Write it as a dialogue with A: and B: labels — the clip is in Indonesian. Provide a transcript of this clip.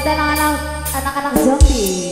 A: buat anak-anak anak-anak zombie.